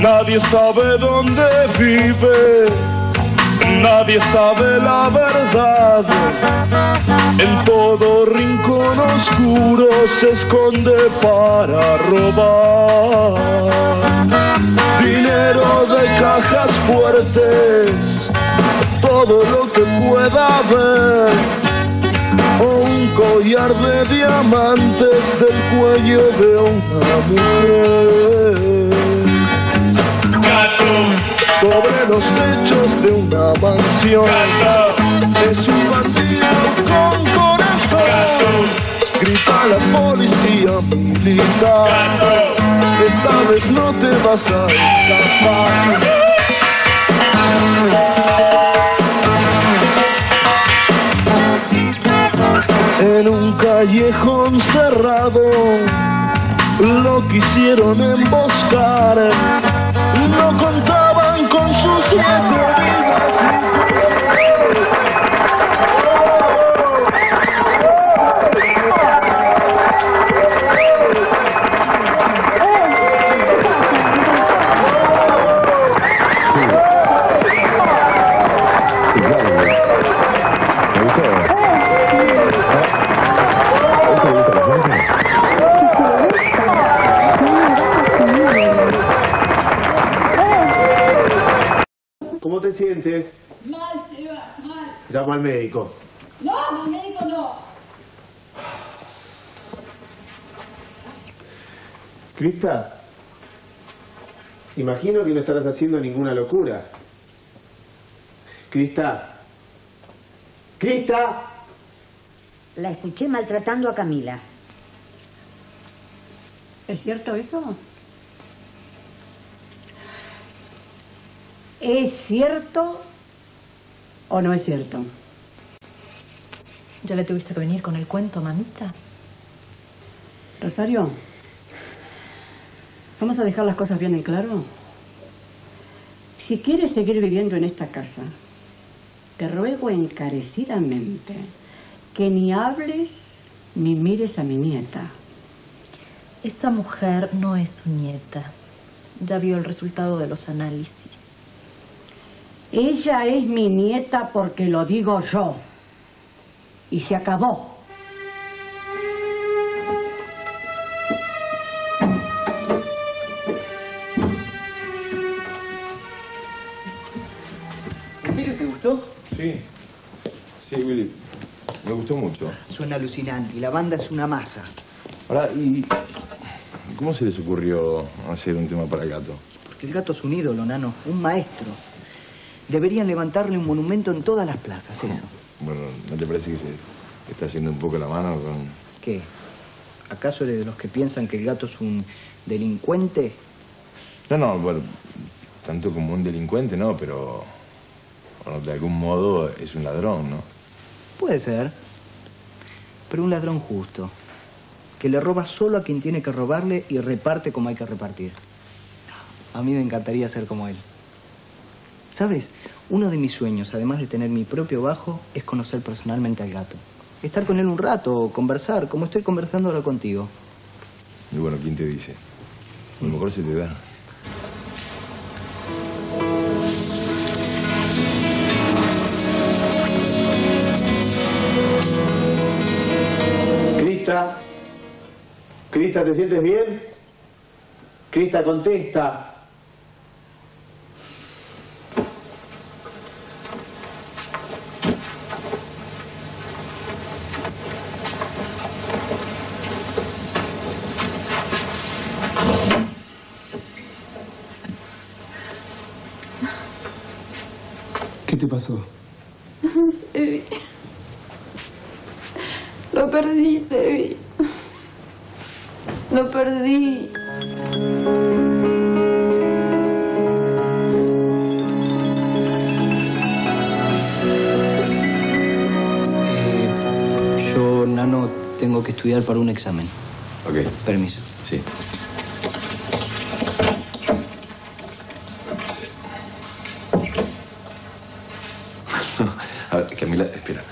Nadie sabe dónde vive, nadie sabe la verdad. En todo rincón oscuro se esconde para robar. Dinero de cajas fuertes, todo lo que pueda haber. Collar de diamantes del cuello de una mujer. Sobre los techos de una mansión es un bandido con corazón. Grita la policía militar. Esta vez no te vas a escapar. En un callejón cerrado lo quisieron emboscar. No contaban con sus Llama al médico. No, mi médico no. Crista, imagino que no estarás haciendo ninguna locura. Crista. Crista. La escuché maltratando a Camila. ¿Es cierto eso? ¿Es cierto o no es cierto? ¿Ya le tuviste que venir con el cuento, mamita? Rosario, vamos a dejar las cosas bien en claro. Si quieres seguir viviendo en esta casa, te ruego encarecidamente que ni hables ni mires a mi nieta. Esta mujer no es su nieta. Ya vio el resultado de los análisis. Ella es mi nieta porque lo digo yo. Y se acabó. ¿En serio te gustó? Sí. Sí, Willy. Me gustó mucho. Suena alucinante y la banda es una masa. Ahora, ¿y cómo se les ocurrió hacer un tema para el gato? Porque el gato es un ídolo, nano, un maestro. Deberían levantarle un monumento en todas las plazas, eso. Bueno, ¿no te parece que se está haciendo un poco la mano con...? ¿Qué? ¿Acaso eres de los que piensan que el gato es un delincuente? No, no, bueno, tanto como un delincuente, no, pero... Bueno, de algún modo es un ladrón, ¿no? Puede ser. Pero un ladrón justo. Que le roba solo a quien tiene que robarle y reparte como hay que repartir. A mí me encantaría ser como él. ¿Sabes? Uno de mis sueños, además de tener mi propio bajo, es conocer personalmente al gato. Estar con él un rato, conversar, como estoy conversando ahora contigo. Y bueno, ¿quién te dice? A lo mejor se te da. Crista. Crista, ¿te sientes bien? Crista, contesta. Sebi. Lo perdí, Sebi. Lo perdí. Eh, yo, Nano, tengo que estudiar para un examen. Ok. Permiso. Sí. A ver, Camila, espera.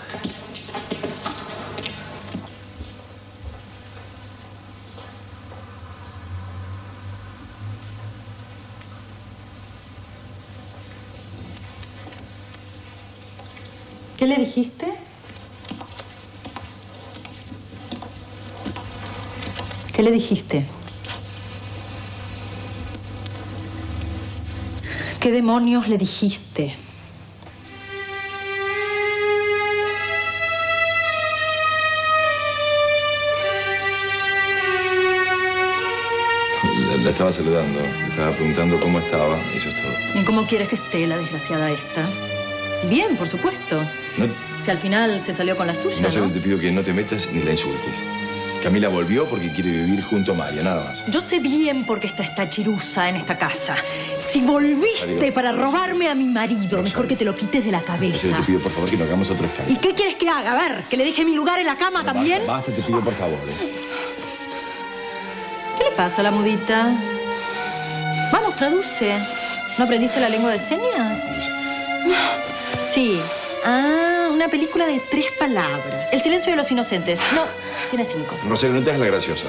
¿Qué le dijiste? ¿Qué le dijiste? ¿Qué demonios le dijiste? La, estaba saludando, le estaba preguntando cómo estaba, eso es todo. ¿Y cómo quieres que esté la desgraciada esta? Bien, por supuesto. No, Si al final se salió con la suya, no solo te pido que no te metas ni la insultes. Camila volvió porque quiere vivir junto a María, nada más. Yo sé bien por qué está esta chirusa en esta casa. Si volviste para robarme a mi marido, mejor que te lo quites de la cabeza. Entonces te pido por favor que no hagamos otro ¿Y escándalo. qué quieres que haga? A ver, que le deje mi lugar en la cama también. Basta, basta, te pido por favor. ¿eh? ¿Qué le pasa a la mudita? Vamos, traduce. ¿No aprendiste la lengua de señas? Sí. Ah, una película de tres palabras. El silencio de los inocentes. No, tiene cinco. Rosario, no te hagas la graciosa.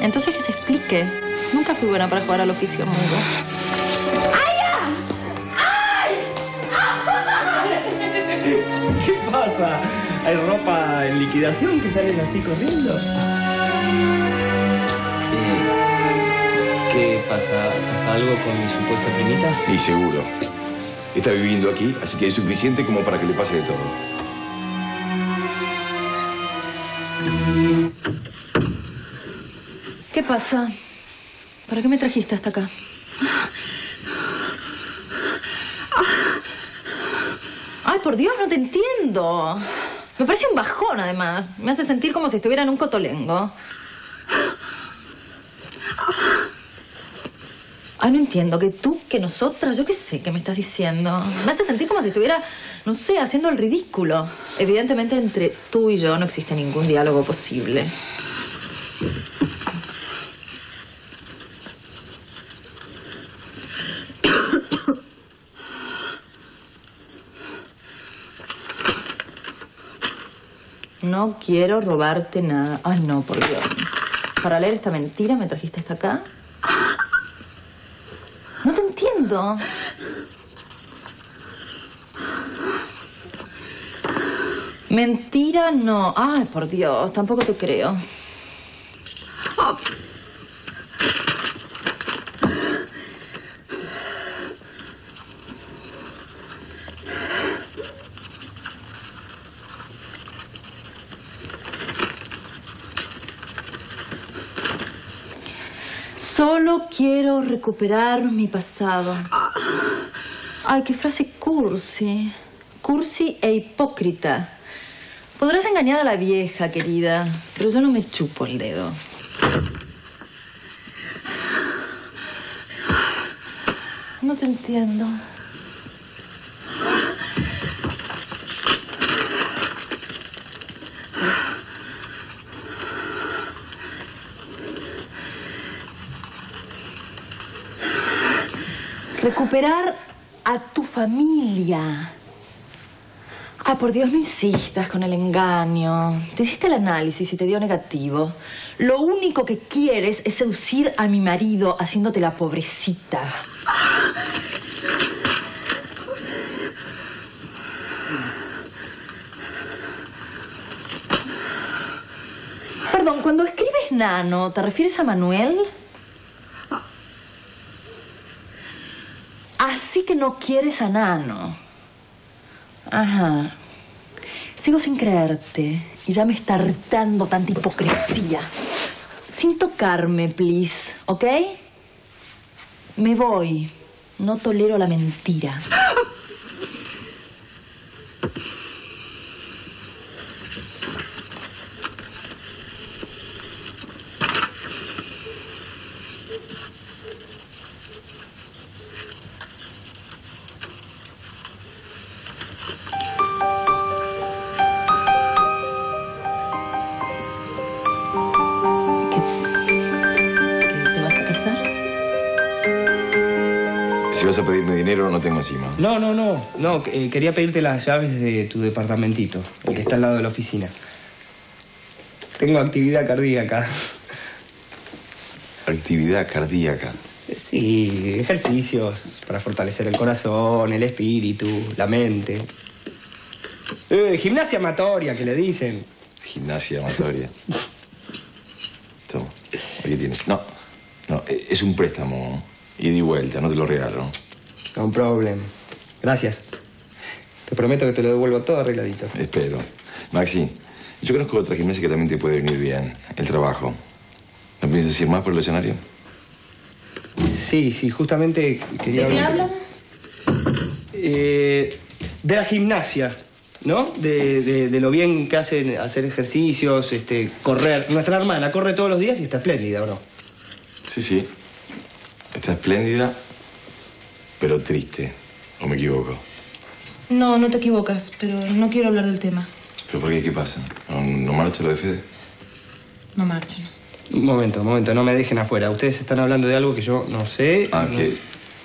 Entonces que se explique. Nunca fui buena para jugar al oficio mudo. ¿Qué pasa? ¿Hay ropa en liquidación que salen así corriendo? Eh, ¿Qué pasa? ¿Pasa algo con mi supuesta primita? Y seguro. Está viviendo aquí, así que es suficiente como para que le pase de todo. ¿Qué pasa? ¿Para qué me trajiste hasta acá? Ay, por Dios, no te entiendo. Me parece un bajón, además. Me hace sentir como si estuviera en un cotolengo. Ay, no entiendo. Que tú, que nosotras, yo qué sé qué me estás diciendo. Me hace sentir como si estuviera, no sé, haciendo el ridículo. Evidentemente, entre tú y yo no existe ningún diálogo posible. No quiero robarte nada. Ay, no, por Dios. Para leer esta mentira me trajiste hasta acá. Mentira, no. Ay, por Dios, tampoco te creo. Solo quiero recuperar mi pasado. Ay, qué frase cursi. Cursi e hipócrita. Podrás engañar a la vieja, querida, pero yo no me chupo el dedo. No te entiendo. Recuperar a tu familia. Ah, por Dios, no insistas con el engaño. Te hiciste el análisis y te dio negativo. Lo único que quieres es seducir a mi marido haciéndote la pobrecita. Perdón, cuando escribes nano, ¿te refieres a Manuel? Así que no quieres a Nano. Ajá. Sigo sin creerte y ya me está hartando tanta hipocresía. Sin tocarme, please, ¿ok? Me voy. No tolero la mentira. Dinero, no tengo encima. No, no, no. No, eh, quería pedirte las llaves de tu departamentito, el que está al lado de la oficina. Tengo actividad cardíaca. Actividad cardíaca. Sí, ejercicios para fortalecer el corazón, el espíritu, la mente. Eh, gimnasia amatoria, que le dicen. Gimnasia amatoria. Toma, aquí tienes. No, no, e- es un préstamo. Ida y vuelta, no te lo regalo. No problem. Gracias. Te prometo que te lo devuelvo todo arregladito. Espero. Maxi, yo conozco otra gimnasia que también te puede venir bien. El trabajo. ¿No piensas ir más por el escenario? Sí, sí, justamente quería... ¿De qué hablar- hablan? Eh, de la gimnasia, ¿no? De, de- de lo bien que hacen hacer ejercicios, este, correr. Nuestra hermana corre todos los días y está espléndida, ¿o no? Sí, sí. Está espléndida, pero triste. ¿O me equivoco? No, no te equivocas, pero no quiero hablar del tema. ¿Pero por qué? ¿Qué pasa? ¿No, no marcha lo de Fede? No marchen. Un momento, un momento, no me dejen afuera. Ustedes están hablando de algo que yo no sé. Ah, no- que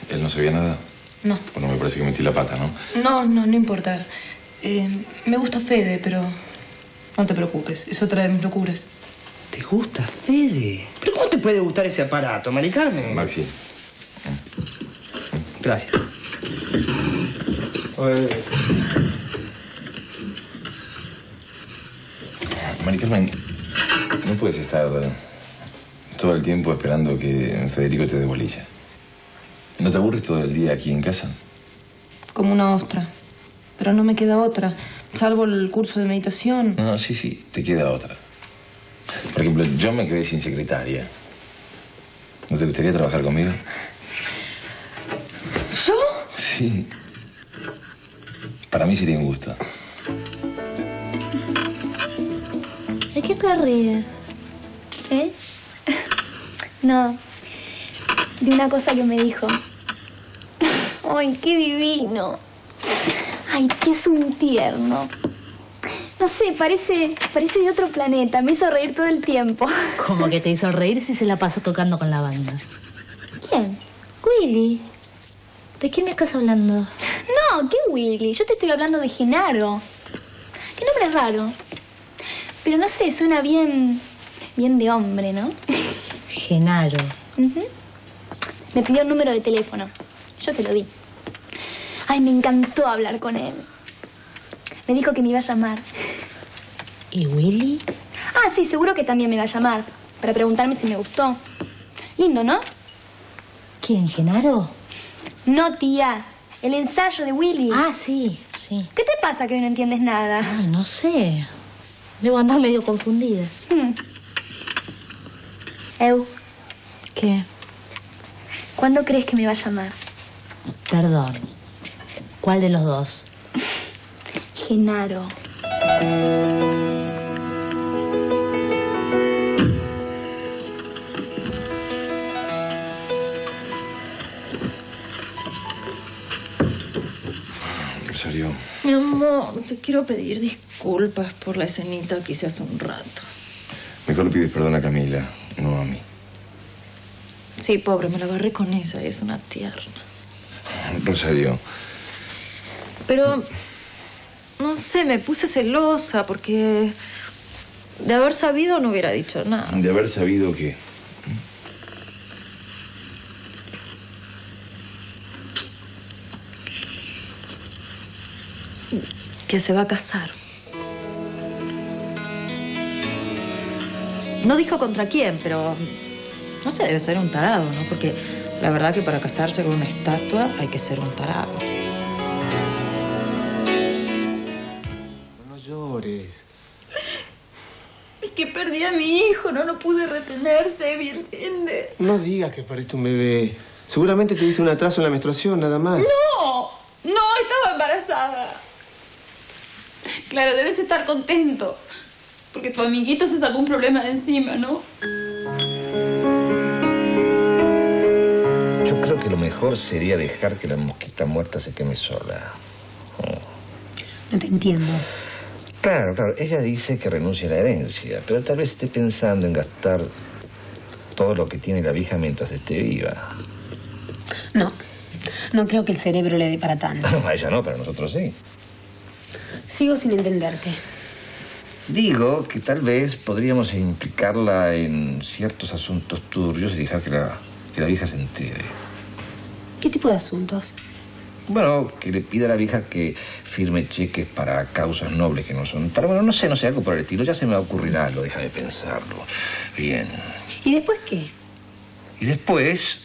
él no sabía nada. No. Bueno, me parece que metí la pata, ¿no? No, no, no importa. Eh, me gusta Fede, pero no te preocupes. Es otra de mis locuras. ¿Te gusta Fede? ¿Pero cómo te puede gustar ese aparato, Mari Carmen? Maxi. Gracias. Eh, Mari Carmen, no puedes estar todo el tiempo esperando que Federico te dé bolilla. ¿No te aburres todo el día aquí en casa? Como una ostra. Pero no me queda otra. Salvo el curso de meditación. No, no, sí, sí, te queda otra. Por ejemplo, yo me quedé sin secretaria. ¿No te gustaría trabajar conmigo? Sí. Para mí sería un gusto. ¿De qué te ríes? ¿Eh? No, de una cosa que me dijo. ¡Ay, qué divino! ¡Ay, que es un tierno! No sé, parece, parece de otro planeta. Me hizo reír todo el tiempo. Como que te hizo reír si se la pasó tocando con la banda. ¿Quién? Willy. ¿De quién me estás hablando? No, ¿qué Willy? Yo te estoy hablando de Genaro. Qué nombre raro. Pero no sé, suena bien. bien de hombre, ¿no? Genaro. Me pidió un número de teléfono. Yo se lo di. Ay, me encantó hablar con él. Me dijo que me iba a llamar. ¿Y Willy? Ah, sí, seguro que también me va a llamar. Para preguntarme si me gustó. Lindo, ¿no? ¿Quién, Genaro? No, tía. El ensayo de Willy. Ah, sí, sí. ¿Qué te pasa que hoy no entiendes nada? Ay, no sé. Debo andar medio confundida. Hmm. Eu, ¿Qué? ¿cuándo crees que me va a llamar? Perdón. ¿Cuál de los dos? Genaro. Mi amor, te quiero pedir disculpas por la escenita que hice hace un rato. mejor le pides perdón a Camila, no a mí. Sí, pobre, me la agarré con esa, es una tierna. Rosario, Pero, no sé, me puse celosa porque de haber sabido no hubiera dicho nada. de haber sabido que... Que se va a casar. No dijo contra quién, pero no sé, debe ser un tarado, ¿no? Porque la verdad que para casarse con una estatua hay que ser un tarado. No llores. Es que perdí a mi hijo, no lo pude retener, Sebi, ¿entiendes? No digas que perdiste un bebé. Seguramente tuviste un atraso en la menstruación, nada más. No, estaba embarazada. Claro, debes estar contento. Porque tu amiguito se sacó un problema de encima, ¿no? Yo creo que lo mejor sería dejar que la mosquita muerta se queme sola. No te entiendo. Claro, claro. Ella dice que renuncia a la herencia, pero tal vez esté pensando en gastar todo lo que tiene la vieja mientras esté viva. No, no creo que el cerebro le dé para tanto. A ella no, pero a nosotros sí. Sigo sin entenderte. Digo que tal vez podríamos implicarla en ciertos asuntos turbios y dejar que la, que la vieja se entere. ¿Qué tipo de asuntos? Bueno, que le pida a la vieja que firme cheques para causas nobles que no son. Pero bueno, no sé, no sé, algo por el estilo. Ya se me ocurrirá algo, déjame pensarlo. Bien. ¿Y después qué? Y después,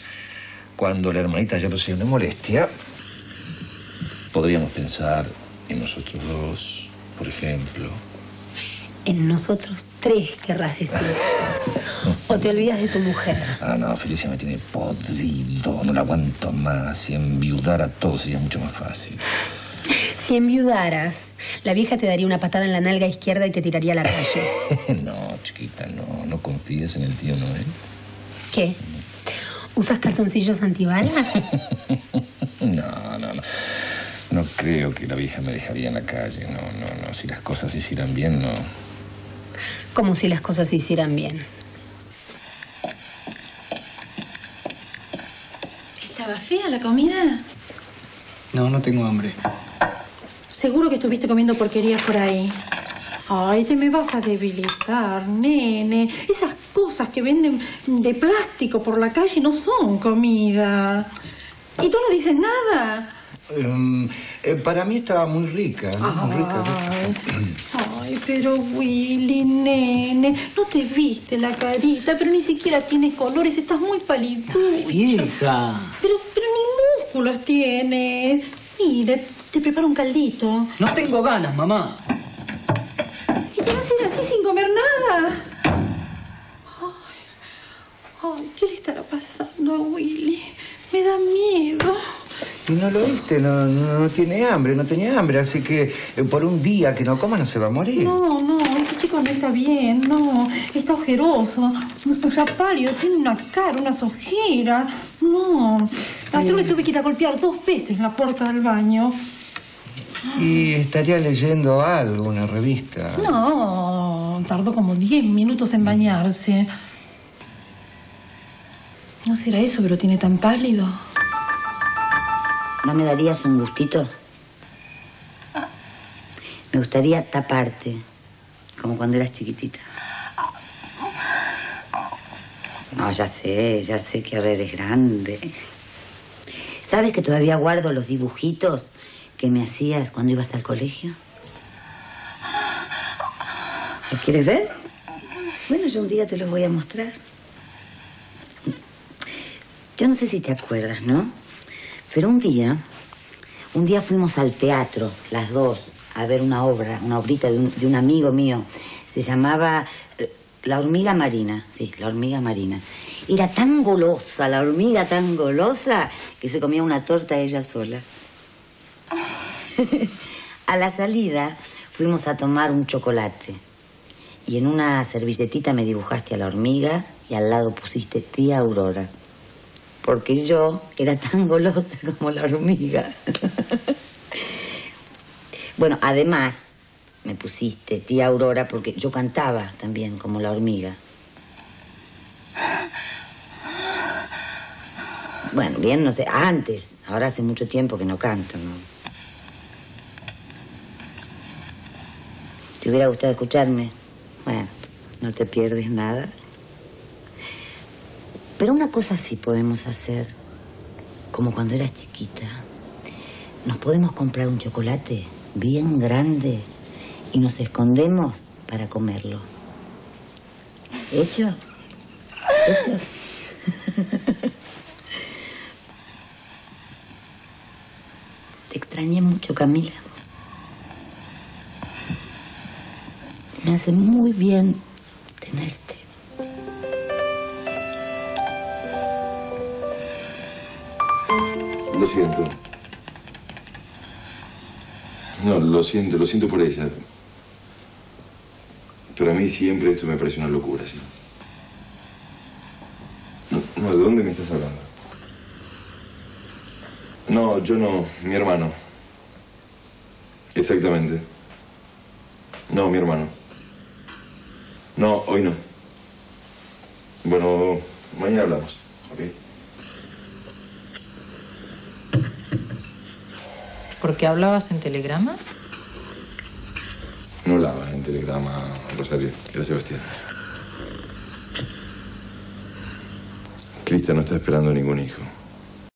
cuando la hermanita ya no sea una molestia, podríamos pensar en nosotros dos, por ejemplo. En nosotros tres, querrás decir. o te olvidas de tu mujer. Ah, no, Felicia me tiene podrido. No la aguanto más. Y enviudar a todos sería mucho más fácil. Si enviudaras, la vieja te daría una patada en la nalga izquierda y te tiraría a la calle. no, chiquita, no. No confíes en el tío Noel. ¿Qué? ¿Usas calzoncillos antibalas? No, no, no. No creo que la vieja me dejaría en la calle. No, no, no. Si las cosas se hicieran bien, no. Como si las cosas se hicieran bien. ¿Estaba fea la comida? No, no tengo hambre. Seguro que estuviste comiendo porquerías por ahí. Ay, te me vas a debilitar, nene. Esas cosas que venden de plástico por la calle no son comida. Y tú no dices nada. Em, eh, para mí estaba muy rica, ¿no? Muy rica. Ay, pero Willy, nene, no te viste la carita, pero ni siquiera tienes colores, estás muy paliducho. Vieja. Pero, pero ni músculos tienes. Mira, te preparo un caldito. No tengo ganas, mamá. ¿Y te vas a ir así sin comer nada? Ay, ay, ¿qué le estará pasando a Willy? Me da miedo. Si no lo viste, no, no, no tiene hambre, no tenía hambre, así que eh, por un día que no coma no se va a morir. No, no, este chico no está bien, no. Está ojeroso, está pálido, tiene una cara, unas ojeras. No. Ayer le tuve que ir a golpear dos veces la puerta del baño. Y estaría leyendo algo, una revista. No, tardó como 10 minutos en bañarse. ¿No será eso que lo tiene tan pálido? ¿No me darías un gustito? Me gustaría taparte, como cuando eras chiquitita. No, ya sé, ya sé que ahora eres grande. ¿Sabes que todavía guardo los dibujitos que me hacías cuando ibas al colegio? ¿Los quieres ver? Bueno, yo un día te los voy a mostrar. Yo no sé si te acuerdas, ¿no? Pero un día, un día fuimos al teatro, las dos, a ver una obra, una obrita de un, de un amigo mío. Se llamaba eh, La hormiga marina, sí, la hormiga marina. Era tan golosa, la hormiga tan golosa, que se comía una torta ella sola. a la salida fuimos a tomar un chocolate. Y en una servilletita me dibujaste a la hormiga y al lado pusiste tía Aurora. Porque yo era tan golosa como la hormiga. bueno, además me pusiste tía Aurora porque yo cantaba también como la hormiga. Bueno, bien, no sé, antes. Ahora hace mucho tiempo que no canto, ¿no? ¿Te hubiera gustado escucharme? Bueno, no te pierdes nada. Pero una cosa sí podemos hacer, como cuando eras chiquita. Nos podemos comprar un chocolate bien grande y nos escondemos para comerlo. ¿Hecho? ¿Hecho? Te extrañé mucho, Camila. Me hace muy bien siento. No, lo siento, lo siento por ella. Pero a mí siempre esto me parece una locura, sí. ¿de dónde me estás hablando? No, yo no, mi hermano. Exactamente. No, mi hermano. No, hoy no. Bueno, mañana hablamos, ¿ok? ¿Por qué hablabas en telegrama? No hablaba en telegrama, Rosario. Era Sebastián. Cristian no está esperando ningún hijo.